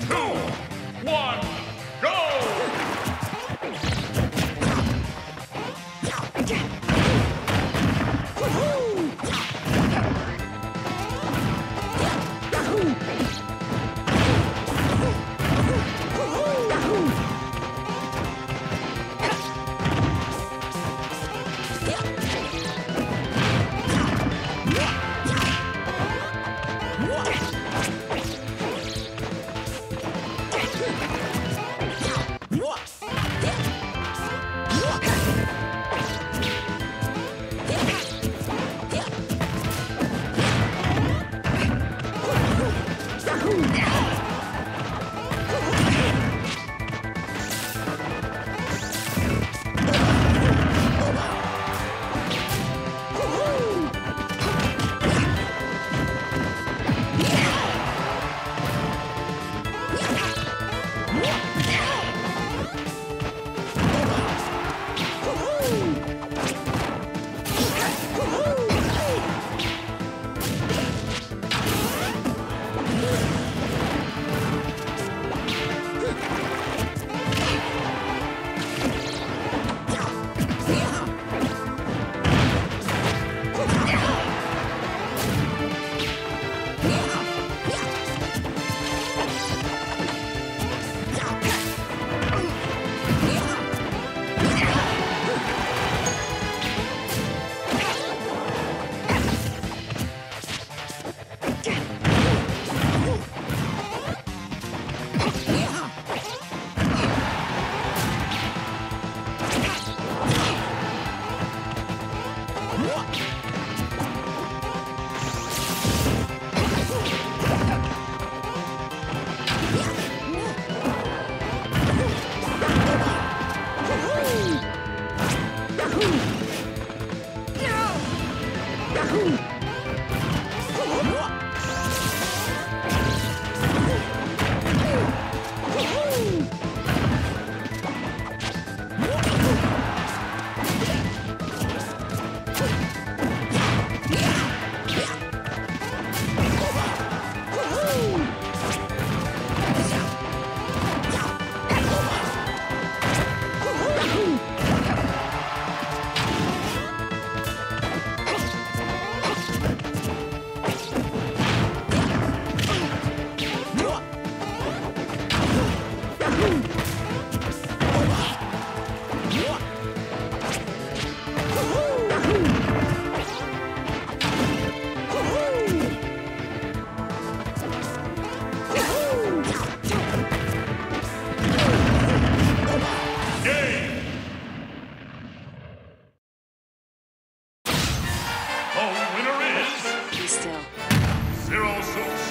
two, one, Game! The oh, winner is Be still. Zero Suit Samus.